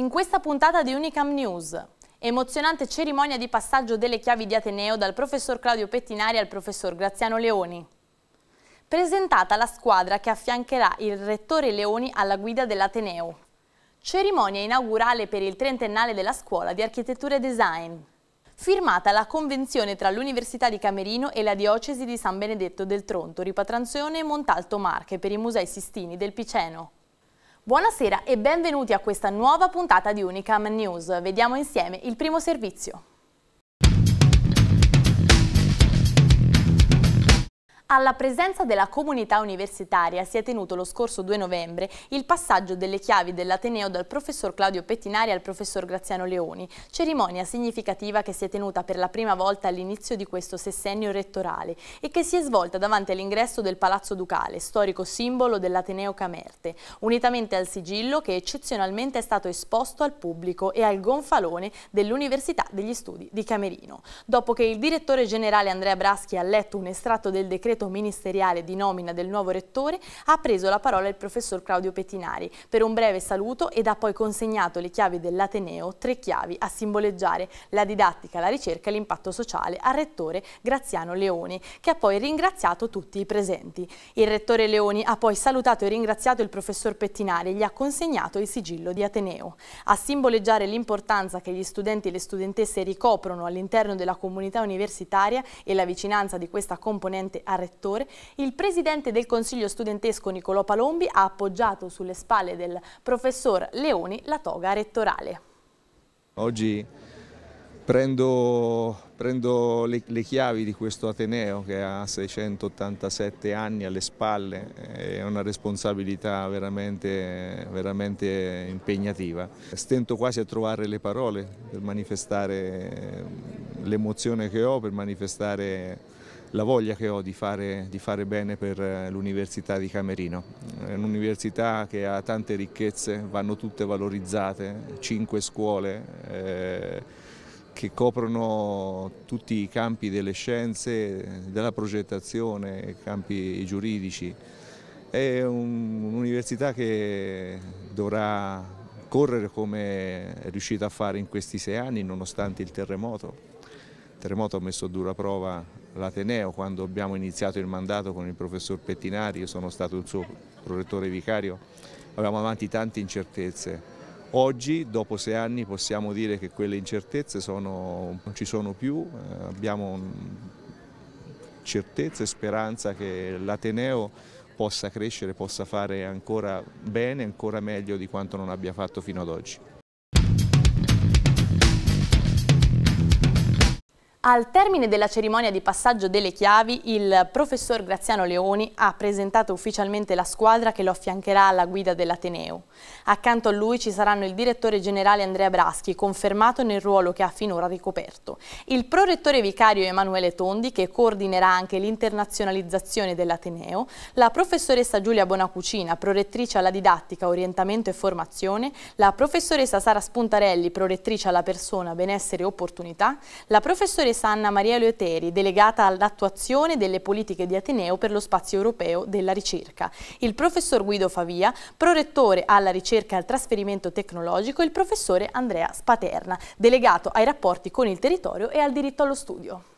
In questa puntata di Unicam News, emozionante cerimonia di passaggio delle chiavi di Ateneo dal professor Claudio Pettinari al professor Graziano Leoni. Presentata la squadra che affiancherà il rettore Leoni alla guida dell'Ateneo. Cerimonia inaugurale per il trentennale della scuola di architettura e design. Firmata la convenzione tra l'Università di Camerino e la Diocesi di San Benedetto del Tronto, Ripatranzione e Montalto Marche per i Musei Sistini del Piceno. Buonasera e benvenuti a questa nuova puntata di Unicam News. Vediamo insieme il primo servizio. Alla presenza della comunità universitaria si è tenuto lo scorso 2 novembre il passaggio delle chiavi dell'Ateneo dal professor Claudio Pettinari al professor Graziano Leoni, cerimonia significativa che si è tenuta per la prima volta all'inizio di questo sessennio rettorale e che si è svolta davanti all'ingresso del Palazzo Ducale, storico simbolo dell'Ateneo Camerte, unitamente al sigillo che eccezionalmente è stato esposto al pubblico e al gonfalone dell'Università degli Studi di Camerino. Dopo che il direttore generale Andrea Braschi ha letto un estratto del decreto decreto ministeriale di nomina del nuovo rettore ha preso la parola il professor Claudio Pettinari per un breve saluto ed ha poi consegnato le chiavi dell'Ateneo, tre chiavi a simboleggiare la didattica, la ricerca e l'impatto sociale al rettore Graziano Leoni, che ha poi ringraziato tutti i presenti. Il rettore Leoni ha poi salutato e ringraziato il professor Pettinari e gli ha consegnato il sigillo di Ateneo. A simboleggiare l'importanza che gli studenti e le studentesse ricoprono all'interno della comunità universitaria e la vicinanza di questa componente al rettore rettore, il presidente del Consiglio studentesco Niccolò Palombi ha appoggiato sulle spalle del professor Leoni la toga rettorale. Oggi prendo, prendo le, le, chiavi di questo Ateneo che ha 687 anni alle spalle, è una responsabilità veramente, veramente impegnativa. Stento quasi a trovare le parole per manifestare l'emozione che ho, per manifestare la voglia che ho di fare, di fare bene per eh, l'Università di Camerino. È un'università che ha tante ricchezze, vanno tutte valorizzate, cinque scuole eh, che coprono tutti i campi delle scienze, della progettazione, campi giuridici. È un'università che dovrà correre come è riuscita a fare in questi sei anni nonostante il terremoto. Il terremoto ha messo a dura prova l'Ateneo quando abbiamo iniziato il mandato con il professor Pettinari, io sono stato il suo prorettore vicario, avevamo avanti tante incertezze. Oggi, dopo sei anni, possiamo dire che quelle incertezze sono, non ci sono più, eh, abbiamo certezza e speranza che l'Ateneo possa crescere, possa fare ancora bene, ancora meglio di quanto non abbia fatto fino ad oggi. Al termine della cerimonia di passaggio delle chiavi, il professor Graziano Leoni ha presentato ufficialmente la squadra che lo affiancherà alla guida dell'Ateneo. Accanto a lui ci saranno il direttore generale Andrea Braschi, confermato nel ruolo che ha finora ricoperto, il prorettore vicario Emanuele Tondi, che coordinerà anche l'internazionalizzazione dell'Ateneo, la professoressa Giulia Bonacucina, prorettrice alla didattica, orientamento e formazione, la professoressa Sara Spuntarelli, prorettrice alla persona, benessere e opportunità, la professoressa professoressa Anna Maria Leoteri, delegata all'attuazione delle politiche di Ateneo per lo spazio europeo della ricerca, il professor Guido Favia, prorettore alla ricerca e al trasferimento tecnologico, e il professore Andrea Spaterna, delegato ai rapporti con il territorio e al diritto allo studio.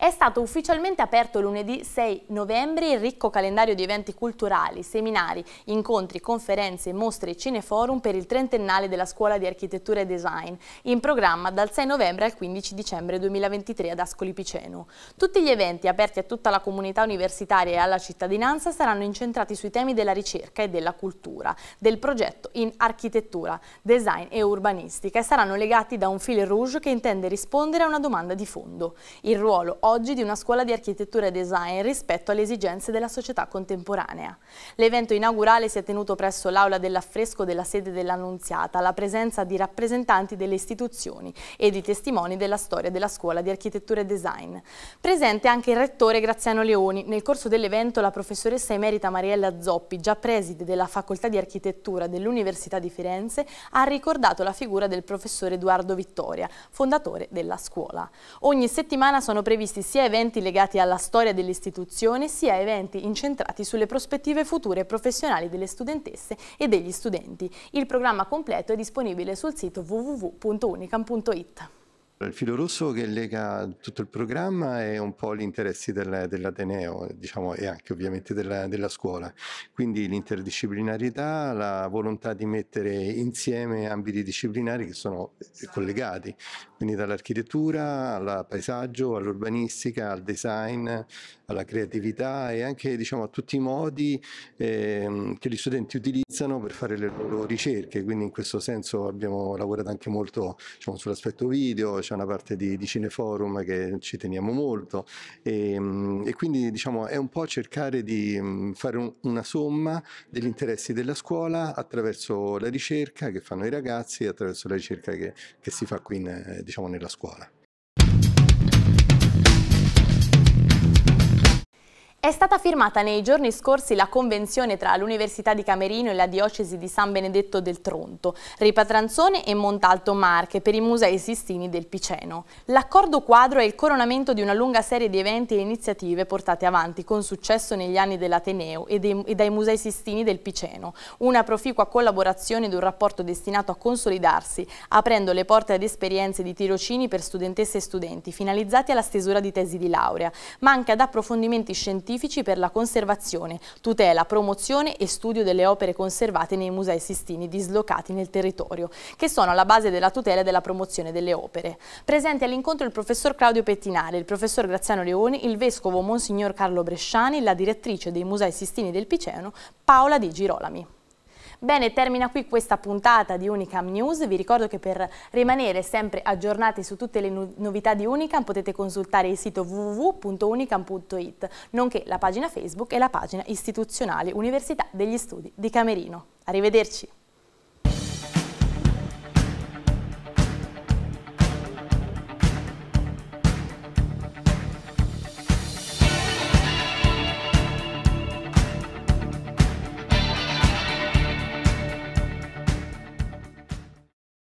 È stato ufficialmente aperto lunedì 6 novembre il ricco calendario di eventi culturali, seminari, incontri, conferenze, mostre e cineforum per il trentennale della Scuola di Architettura e Design, in programma dal 6 novembre al 15 dicembre 2023 ad Ascoli Piceno. Tutti gli eventi aperti a tutta la comunità universitaria e alla cittadinanza saranno incentrati sui temi della ricerca e della cultura, del progetto in architettura, design e urbanistica e saranno legati da un fil rouge che intende rispondere a una domanda di fondo. Il ruolo oggi di una scuola di architettura e design rispetto alle esigenze della società contemporanea. L'evento inaugurale si è tenuto presso l'Aula dell'Affresco della sede dell'Annunziata, alla presenza di rappresentanti delle istituzioni e di testimoni della storia della scuola di architettura e design. Presente anche il rettore Graziano Leoni. Nel corso dell'evento la professoressa emerita Mariella Zoppi, già preside della Facoltà di Architettura dell'Università di Firenze, ha ricordato la figura del professore Edoardo Vittoria, fondatore della scuola. Ogni settimana sono previsti previsti sia eventi legati alla storia dell'istituzione sia eventi incentrati sulle prospettive future professionali delle studentesse e degli studenti. Il programma completo è disponibile sul sito www.unicam.it. Il filo rosso che lega tutto il programma è un po' gli interessi del, dell'Ateneo diciamo, e anche ovviamente della, della scuola, quindi l'interdisciplinarietà, la volontà di mettere insieme ambiti disciplinari che sono collegati, quindi dall'architettura al paesaggio, all'urbanistica, al design, alla creatività e anche diciamo, a tutti i modi eh, che gli studenti utilizzano per fare le loro ricerche, quindi in questo senso abbiamo lavorato anche molto diciamo, sull'aspetto video, c'è una parte di, di cineforum che ci teniamo molto e, e quindi diciamo, è un po' cercare di mm, fare un, una somma degli interessi della scuola attraverso la ricerca che fanno i ragazzi e attraverso la ricerca che, che si fa qui in, diciamo, nella scuola. È stata firmata nei giorni scorsi la convenzione tra l'Università di Camerino e la Diocesi di San Benedetto del Tronto, Ripatranzone e Montalto Marche per i Musei Sistini del Piceno. L'accordo quadro è il coronamento di una lunga serie di eventi e iniziative portate avanti con successo negli anni dell'Ateneo e, dai Musei Sistini del Piceno, una proficua collaborazione ed un rapporto destinato a consolidarsi, aprendo le porte ad esperienze di tirocini per studentesse e studenti, finalizzati alla stesura di tesi di laurea, ma anche ad approfondimenti scientifici scientifici per la conservazione, tutela, promozione e studio delle opere conservate nei musei sistini dislocati nel territorio, che sono alla base della tutela e della promozione delle opere. Presenti all'incontro il professor Claudio Pettinare, il professor Graziano Leoni, il vescovo Monsignor Carlo Bresciani, la direttrice dei musei sistini del Piceno, Paola Di Girolami. Bene, termina qui questa puntata di Unicam News. Vi ricordo che per rimanere sempre aggiornati su tutte le novità di Unicam potete consultare il sito www.unicam.it, nonché la pagina Facebook e la pagina istituzionale Università degli Studi di Camerino. Arrivederci!